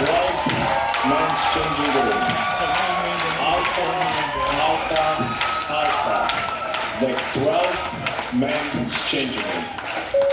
12 men's changing the room. Alpha, alpha, alpha. The 12 men's changing room.